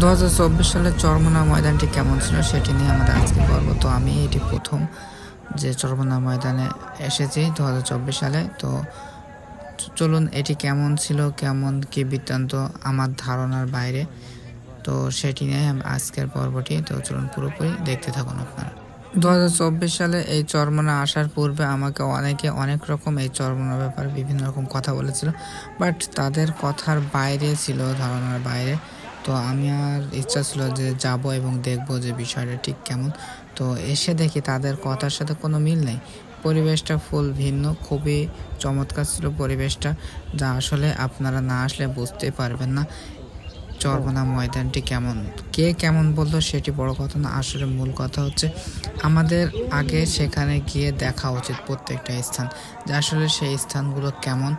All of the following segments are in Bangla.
দু হাজার চব্বিশ সালে চরমনা ময়দানটি কেমন ছিল সেটি নিয়ে আমাদের আজকে পর্ব। তো আমি এটি প্রথম যে চরমনা ময়দানে এসেছি দু হাজার চব্বিশ সালে। তো চলুন এটি কেমন ছিল, কেমন কি বৃত্তান্ত আমার ধারণার বাইরে। তো সেটি নিয়ে আজকের পর্বটি। তো চলুন পুরোপুরি দেখতে থাকুন আপনারা। দু হাজার চব্বিশ সালে এই চরমনা আসার পূর্বে আমাকে অনেকে অনেক রকম এই চরমনার ব্যাপারে বিভিন্ন রকম কথা বলেছিল। বাট তাদের কথার বাইরে ছিল, ধারণার বাইরে। তো আমি আর ইচ্ছা ছিল যে যাব এবং দেখব যে বিষয়টা ঠিক কেমন। তো এসে দেখি তাদের কথার সাথে কোনো মিল নেই। পরিবেশটা ফুল ভিন্ন, খুবই চমৎকার ছিল পরিবেশটা, যা আসলে আপনারা না আসলে বুঝতে পারবেন না। চরমনা ময়দানটি কেমন, কে কেমন বলল সেটি বড় কথা না, আসলে মূল কথা হচ্ছে আমাদের আগে সেখানে গিয়ে দেখা উচিত প্রত্যেকটা স্থান, যে আসলে সেই স্থানগুলো কেমন।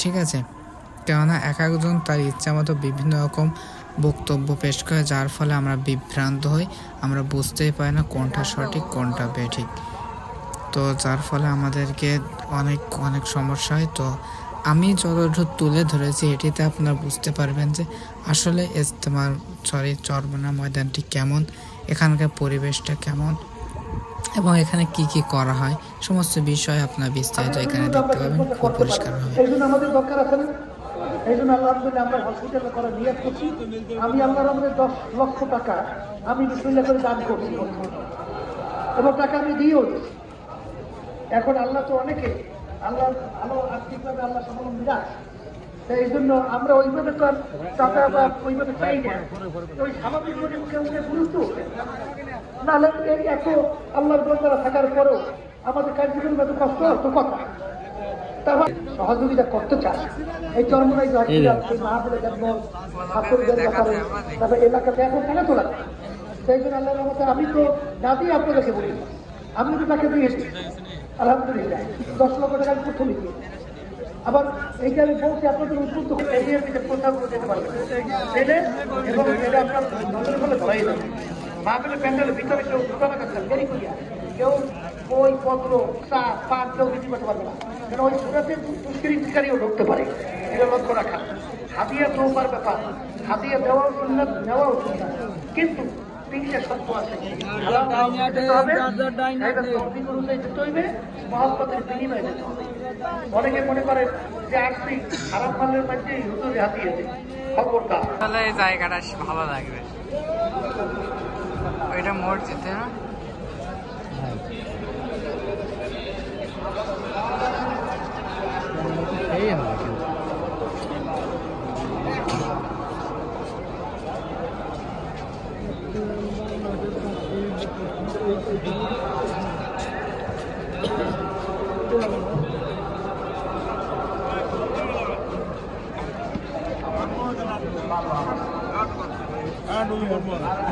ঠিক আছে? কেননা এক একজন তার ইচ্ছা মতো বিভিন্ন রকম বক্তব্য পেশ করে, যার ফলে আমরা বিভ্রান্ত হই। আমরা বুঝতেই পারি না কোনটা সঠিক, কোনটা বেঠিক। তো যার ফলে আমাদেরকে অনেক অনেক সমস্যা হয়। তো আমি যতটুকু তুলে ধরেছি, এটিতে আপনারা বুঝতে পারবেন যে আসলে ইস্তেমার সরি চরমনা ময়দানটি কেমন, এখানকার পরিবেশটা কেমন, এবং এখানে কি কি করা হয়, সমস্ত বিষয় আপনার বিস্তারিত এখানে দেখতে পাবেন। খুব পরিষ্কার এই জন্য আল্লাহ আলহামদুলিল্লাহ আমরা হসপিটালে করা নিয়ে করছি। আমি আল্লাহ আমাদের দশ লক্ষ টাকা আমি বিসমিল্লা করে দান করছি। এবং টাকা আমি দিয়েও এখন আল্লাহ তো অনেকে আল্লাহ আলো আর্থিকভাবে আল্লাহ স্বাবলম্বী রাখছে এই জন্য আমরা ওইভাবে তো টাকা বা ওইভাবে চাই না ওই স্বাভাবিক কেউ গুরুত্ব। নাহলে এই এত আল্লাহর দরকার থাকার পরেও আমাদের কার্যক্রম এত কষ্ট তো কথা। সহযোগিতা করতে চায়। এই জন্ম ঠাকুরদের ব্যাপারে তারপর এলাকাতে এখন কেন তোলা সেই জন্য আল্লাহ রহমতে আমি তো না দিয়ে আপনাদেরকে বলি। আমি তো তাকে দিয়েছি আলহামদুলিল্লাহ। দশ লক্ষ টাকা প্রথমে দিয়ে। আবার এইটা আমি বলছি আপনাদের উদ্বুদ্ধ দিকে প্রচার করে যেতে পারবেন এবং এটা আপনার নজরে ফলে ধরাই দেবে মাহফিলের প্যান্ডেলের ভিতরে কেউ ঢুকানো করতেন দেরি করিয়া। কেউ বই পত্র চা পান কেউ বিক্রি করতে পারবে না। কেন ওই সুরাতে দুষ্কৃতি শিকারীও ঢুকতে পারে। এটা লক্ষ্য রাখা। হাতিয়া তোপার ব্যাপার। হাতিয়া দেওয়াও শুনলাম নেওয়াও শুনলাম কিন্তু তিনটে শব্দ আছে। মহব্বতের বিনিময় দিতে হবে। অনেকে মনে করে যে আসছি খারাপ মালের মধ্যে হুজুরে হাতিয়েছে খবরদার। তাহলে এই জায়গাটা ভালো লাগবে। ওইটা মসজিদ না? Ei, rapaz. I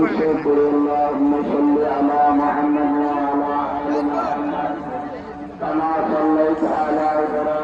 اللهم صل على محمد وعلى ال محمد كما صليت على ابراهيم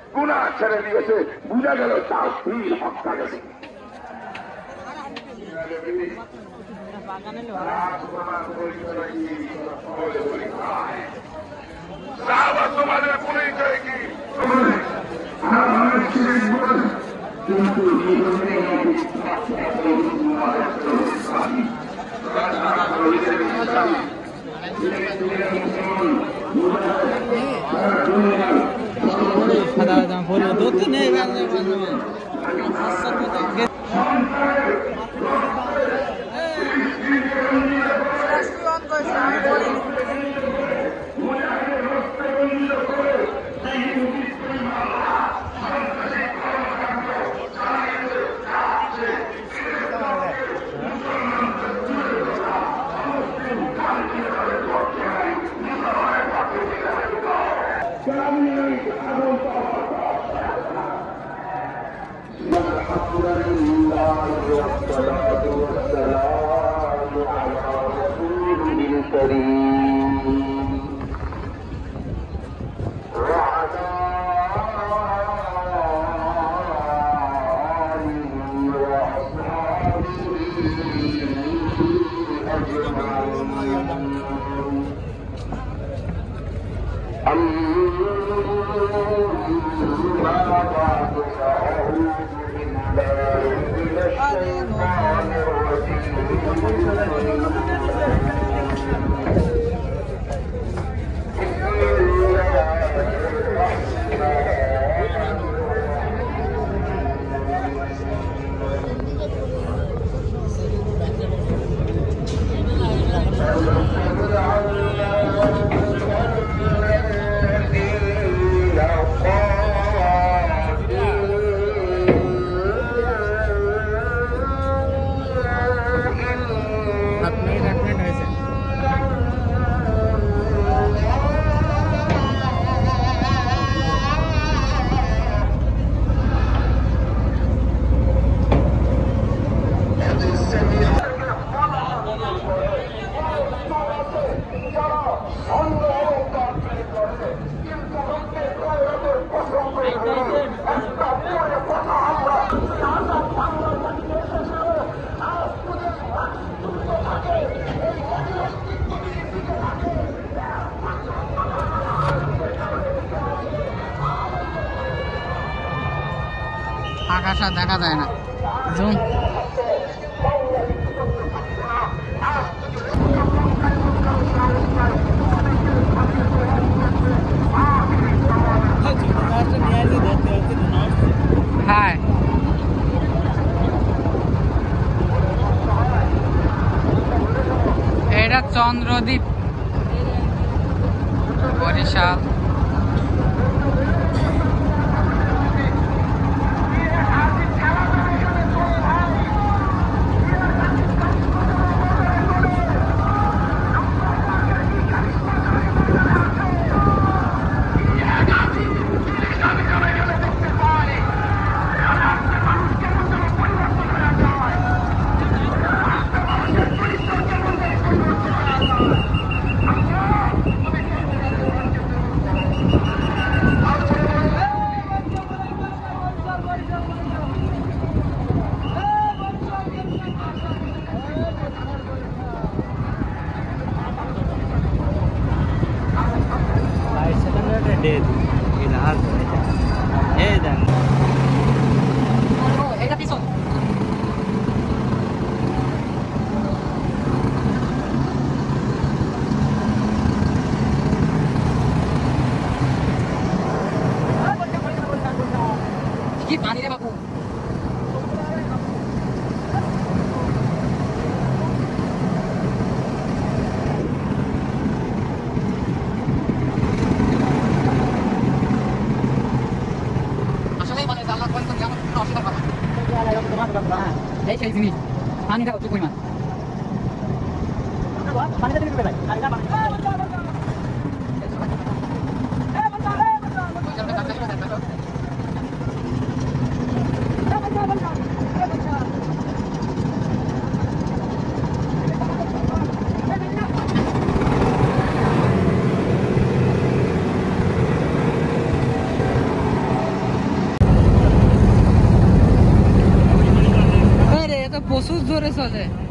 গুণা ছেড়ে দিয়েছে বুঝা গেল তার হত্যা গেছে সাহাবা পরিচয় خداوندم پول دو تا نه بنده بنده বাংলা সাত মিনিট আট মিনিট হয়েছে আকাশ আর দেখা যায় না জুম হ্যাঁ এটা চন্দ্রদ্বীপ বরিশাল এটা পিছন কি পানি রে বাবু আসলেই মানে আল্লাহ কোন কোন আমার কোনো অসুবিধা হবে না এই সেই জিনিস পানিটা কত পরিমাণ আরে এটা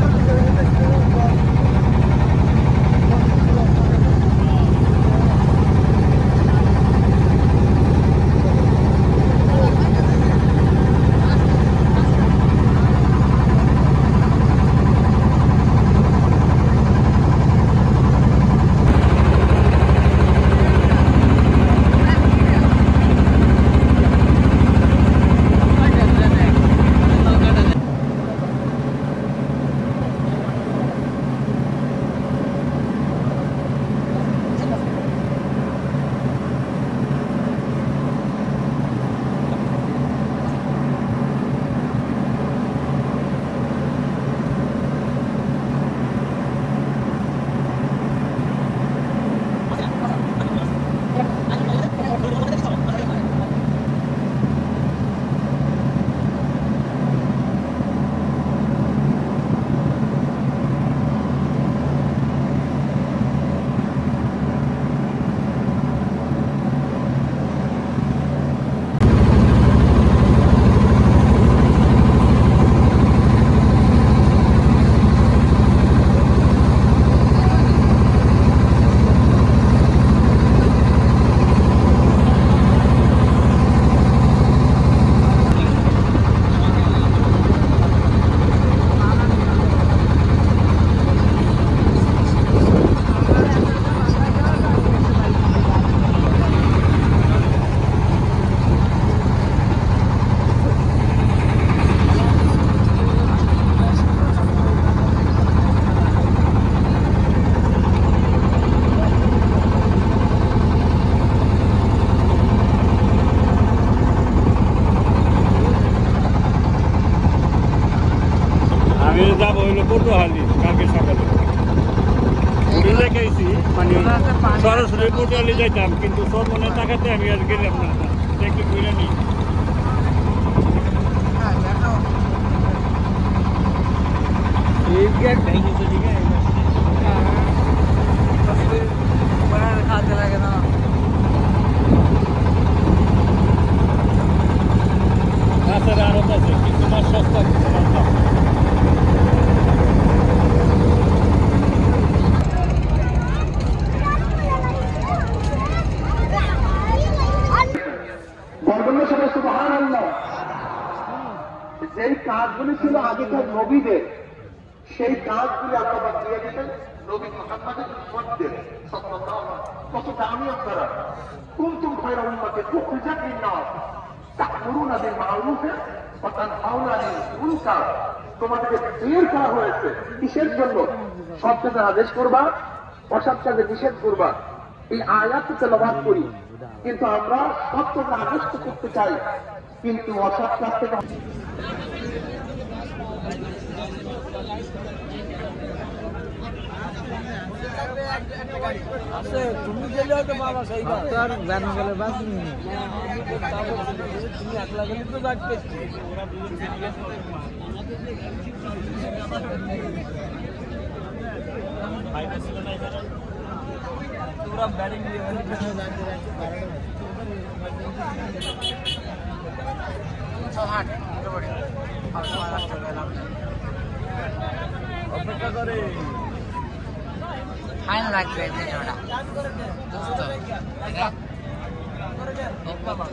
না সবাই সুবাহান আল্লাহ যেই কাজগুলি ছিল আগেকার নবীদের, সেই কাজগুলি আল্লাহ দিয়ে করা হয়েছে আদেশ করবা, অসৎ নিষেধ করবা। এই আয়াত তেলাওয়াত করি। কিন্তু আমরা সৎ কাজে আদেশ তো করতে চাই, কিন্তু অসৎ কাজ তুমি গেলে হয়তো বাবা সেই আর জানো গেলে তুমি একলা গেলে তো ব্যাটিং দিয়ে অপেক্ষা করে ফাইন লাগবে ভিডিওটা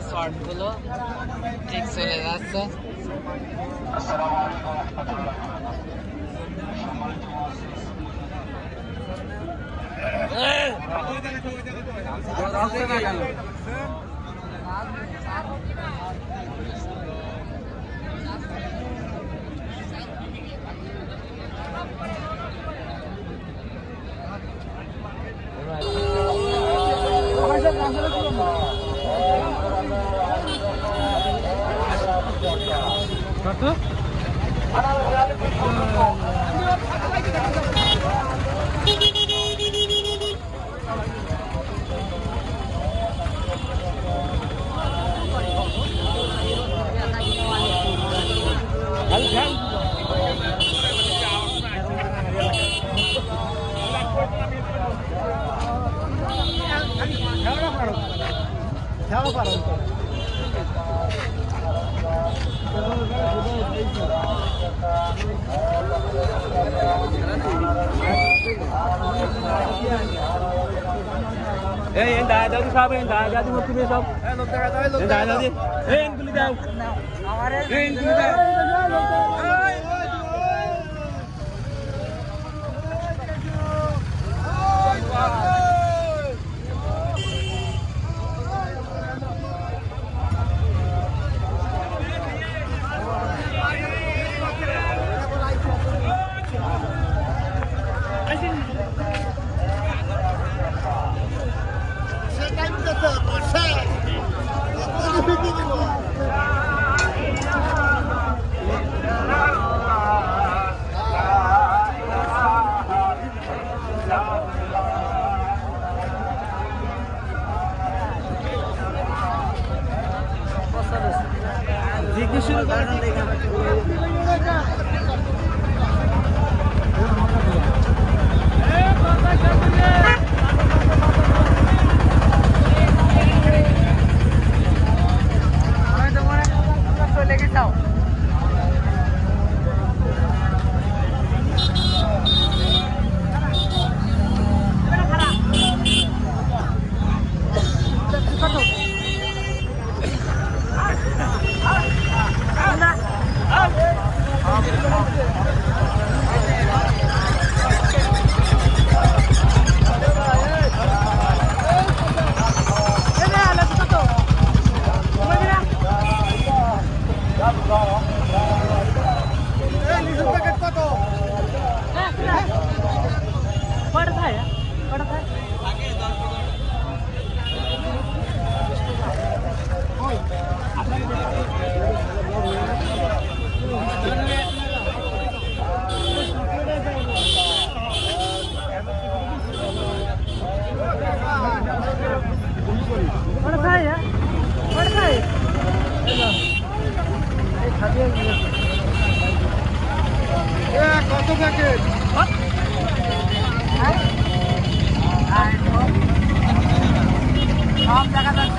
শর্টগুলো ঠিক চলে যাচ্ছে কত এই এই দাদা দাদু সব এই দাদা দাদু মত তুমি সব এই দাদা দাদি এই গুলি দাও এই গুলি দাও জিজ্ঞেস কত প্যাকেট সব দেখা যাচ্ছে।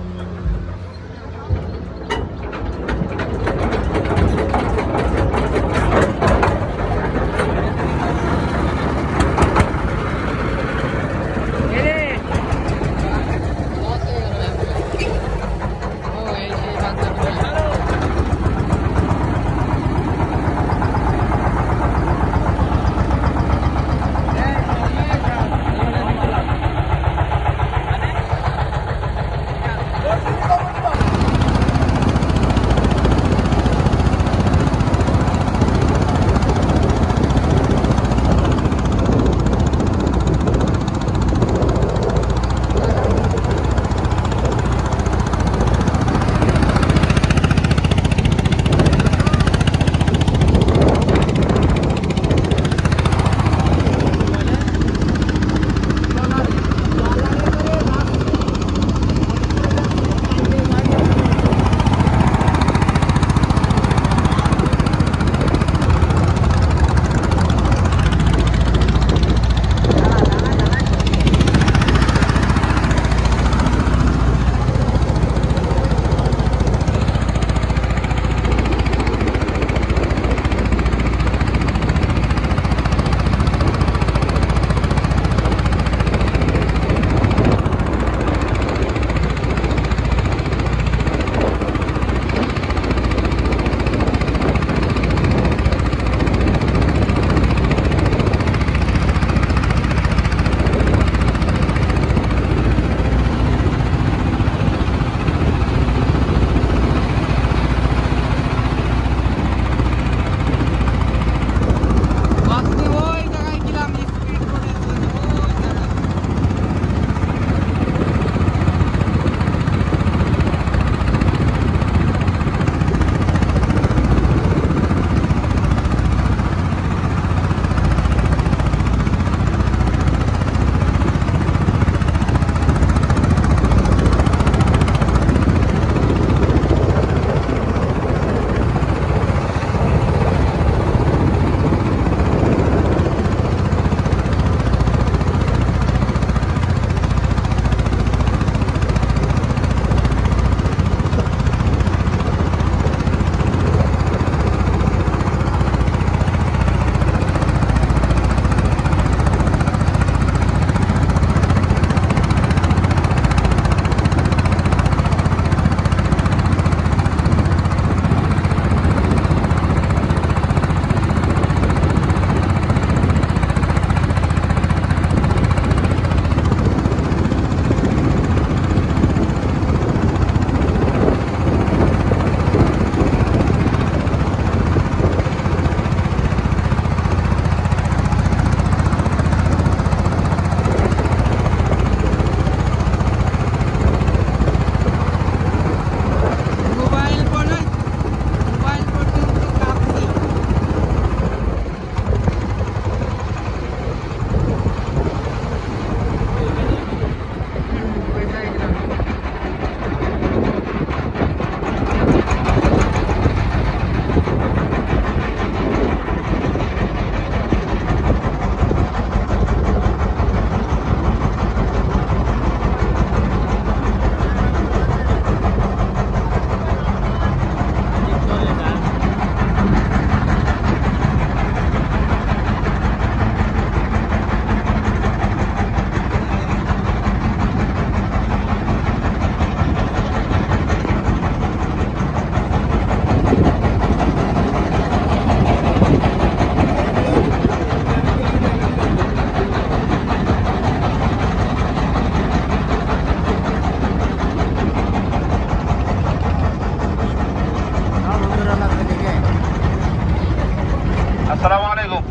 আসসালামু আলাইকুম।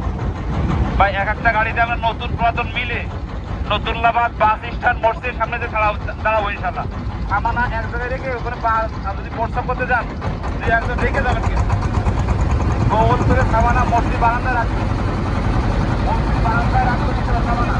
ভাই, এক একটা গাড়িতে আমরা নতুন পুরাতন মিলে নতুল্লাবাদ বাস স্ট্যান্ড মসজিদের সামনে যে দাঁড়াবো ইনশাল্লাহ আমার না এক জায়গায় রেখে ওখানে বাস যদি প্রস্তাব করতে যান যে একজন রেখে যাবেন কিন্তু। গোবর করে সাবানা মসজিদ বারান্দায় রাখবে মসজিদ বারান্দায় রাখবেন সাবানা